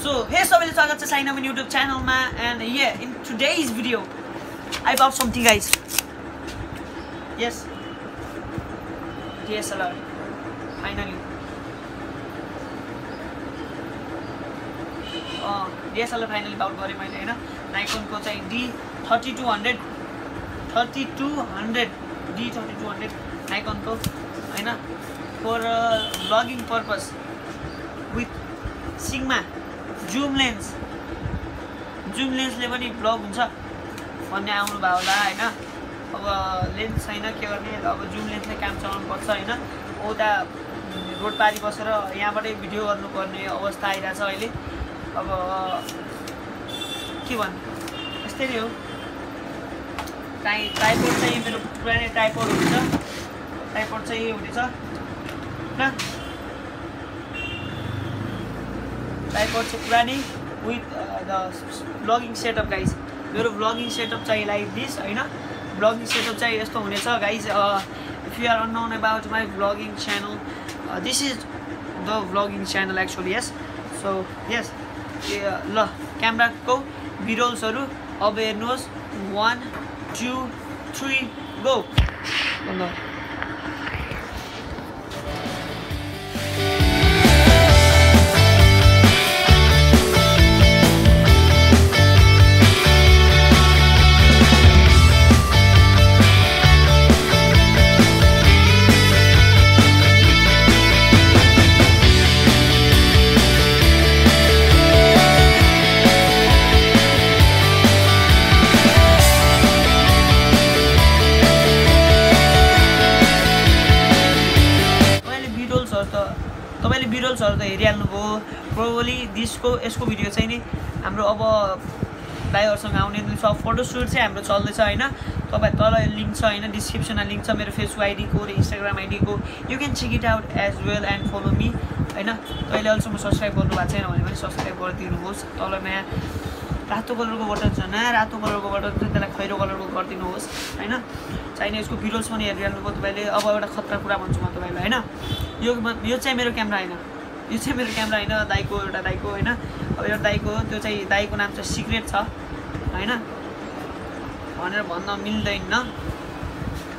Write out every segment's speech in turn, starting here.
So हे सबैले स्वागत छ साइन अमिन युट्युब च्यानलमा and yeah in today's video I bought something guys yes DSLR finally DSLR finally bought गरेँ मैले होइन नाइकोनको चाहिँ D thirty two hundred thirty two hundred D thirty two hundred नाइकोनको for purpose with सिङमा जुम लेन्स जुम लेन्सले पनि vlog हुन्छ। भन्ने आउनुभयो होला होइन? अब लेन्स छैन के गर्ने अब जुम लेन्सले काम चलाउनु पर्छ होइन? उता रोड पारी बसेर यहाँबाटै भिडियो गर्नुपर्ने अवस्था आइरहेछ अहिले। अब के भन्नु? यस्तै नै हो। टाइ टाइपोड चाहिँ मेरो पुरानै टाइपोड हुन्छ। टाइपोड चाहिँ हुनेछ। होइन टाइपोड चाहिँ पुरानै with the blogging setup guys मेरो ब्लगिङ सेटअप चाहिँ लाइक दिस होइन ब्लगिङ सेटअप चाहिँ यस्तो हुनेछ guys if you are unknown about my blogging channel this is the blogging channel actually yes so yes ल क्यामराको बिरोल्सहरू अब हेर्नुहोस् वान टू थ्री गो तपाईँले बिरोल्सहरू त हेरिहाल्नुभयो। प्रोबली दिसको यसको भिडियो चाहिँ नि हाम्रो अब भाइहरूसँग आउने छ फोटोसुट चाहिँ हाम्रो चल्दैछ होइन? तपाईँ तल लिङ्क छ होइन? डिस्क्रिप्सनमा लिङ्क छ मेरो फेसबुक आइडीको र Instagram आइडीको you can check it out as well and follow me होइन? तपाईँले अहिलेसम्म सब्सक्राइब गर्नु भएको छैन भने पनि सब्सक्राइब गरिदिनुहोस्। तल नयाँ रातो कलरको बटन छ नयाँ रातो कलरको बटन छ त्यसलाई खैरो कलरको गरिदिनुहोस् होइन? चाहिने यसको भिडियोज पनि हेरिहाल्नुभयो तपाईँले। अब एउटा खतरा कुरा भन्छु म तपाईँलाई होइन? यो यो चाहिँ मेरो क्यामेरा होइन। यो चाहिँ मेरो क्यामेरा होइन दाइको एउटा दाइको होइन। अब एउटा दाइको हो त्यो चाहिँ दाइको नाम चाहिँ सिक्रेट छ होइन? भनेर भन्न मिल्दैन।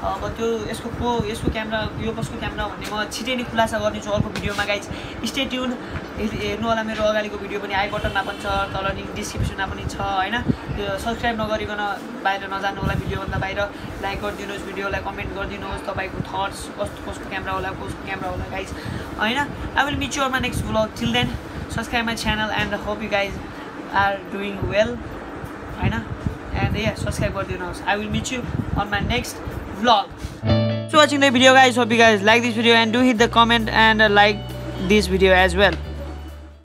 अब त्यो यसको को यसको क्यामेरा यो कसको क्यामेरा भन्ने म छिटै नै खुलासा गर्नेछु अर्को भिडियोमा गाइज स्टे ट्युन हेर्नु होला मेरो अगाडिको भिडियो पनि। आई बटनमा पनि छ तल डिस्क्रिप्सनमा पनि छ होइन? त्यो सब्सक्राइब नगरिकन बाहिर नजानु होला भिडियोभन्दा बाहिर। लाइक गरिदिनुहोस् भिडियोलाई कमेन्ट गरिदिनुहोस् तपाईँको थट्स कस्तो कसको क्यामेरा होला कसको क्यामेरा होला गाइज होइन? I will meet युरमा next vlog till then subscribe my channel and hope you guys are doing well होइन? एन्ड या सब्सक्राइब गरिदिनुहोस्. I will meet you on my next vlog. So watching the video guys, hope you guys like this video and do hit the comment and uh, like this video as well.